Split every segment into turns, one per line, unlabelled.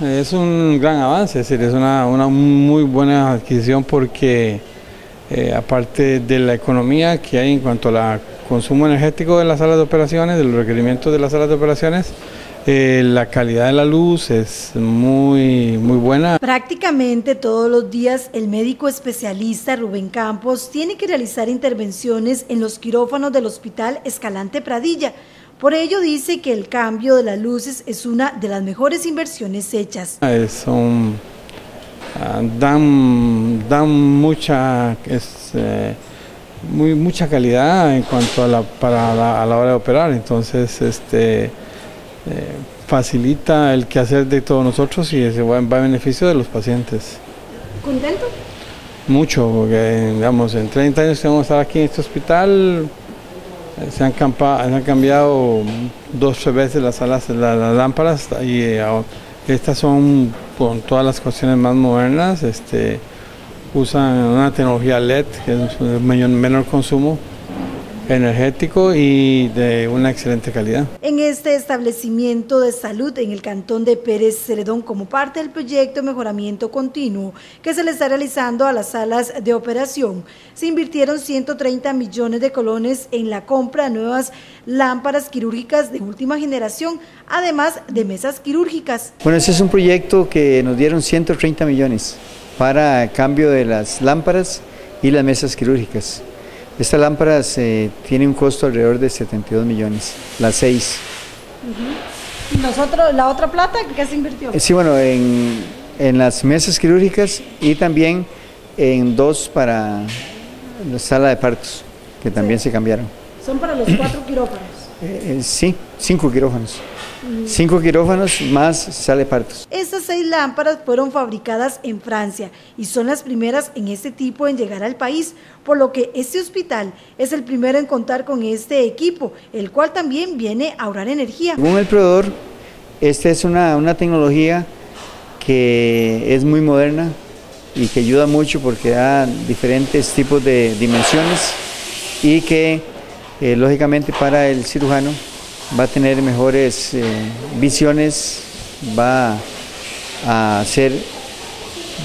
es un gran avance, es decir, es una, una muy buena adquisición porque eh, aparte de la economía que hay en cuanto al consumo energético de las salas de operaciones, de los requerimientos de las salas de operaciones, eh, la calidad de la luz es muy, muy buena.
Prácticamente todos los días el médico especialista Rubén Campos tiene que realizar intervenciones en los quirófanos del Hospital Escalante Pradilla. Por ello dice que el cambio de las luces es una de las mejores inversiones hechas.
Son, ah, dan, dan mucha, eh, muy, mucha calidad en cuanto a la, para a la hora de operar, entonces este eh, facilita el quehacer de todos nosotros y se va, a beneficio de los pacientes.
¿Contento?
Mucho, porque digamos, en 30 años que vamos a estar aquí en este hospital, se han, han cambiado dos tres veces las, las, las, lámparas y eh, estas son con todas las cuestiones más modernas, este, usan una tecnología LED que es menor, menor consumo energético y de una excelente calidad.
En este establecimiento de salud en el cantón de Pérez Ceredón como parte del proyecto Mejoramiento Continuo que se le está realizando a las salas de operación, se invirtieron 130 millones de colones en la compra de nuevas lámparas quirúrgicas de última generación, además de mesas quirúrgicas.
Bueno, ese es un proyecto que nos dieron 130 millones para cambio de las lámparas y las mesas quirúrgicas. Esta lámpara tienen tiene un costo alrededor de 72 millones, las seis.
¿Y nosotros, la otra plata qué se invirtió?
Sí, bueno, en, las mesas quirúrgicas y también en dos para la sala de partos, que también se cambiaron.
¿Son para los cuatro quirófanos?
Eh, eh, sí, cinco quirófanos. Cinco quirófanos más sale partos.
Estas seis lámparas fueron fabricadas en Francia y son las primeras en este tipo en llegar al país, por lo que este hospital es el primero en contar con este equipo, el cual también viene a ahorrar energía.
Según el proveedor, esta es una, una tecnología que es muy moderna y que ayuda mucho porque da diferentes tipos de dimensiones y que eh, lógicamente para el cirujano va a tener mejores eh, visiones, va a ser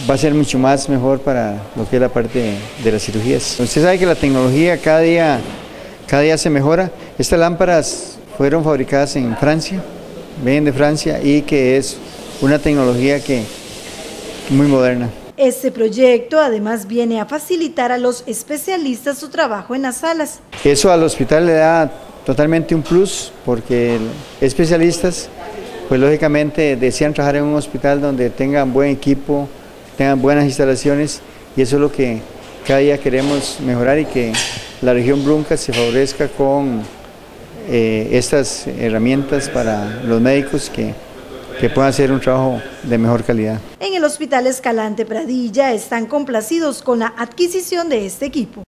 va a ser mucho más mejor para lo que es la parte de, las cirugías. Usted sabe que la tecnología cada día, cada día se mejora. Estas lámparas fueron fabricadas en Francia, vienen de Francia y que es una tecnología que muy moderna.
Este proyecto además viene a facilitar a los especialistas su trabajo en las salas.
Eso al hospital le da totalmente un plus porque especialistas pues lógicamente desean trabajar en un hospital donde tengan buen equipo, tengan buenas instalaciones y eso es lo que cada día queremos mejorar y que la región Brunca se favorezca con eh, estas herramientas para los médicos que, que puedan hacer un trabajo de mejor calidad.
En el Hospital Escalante Pradilla están complacidos con la adquisición de este equipo.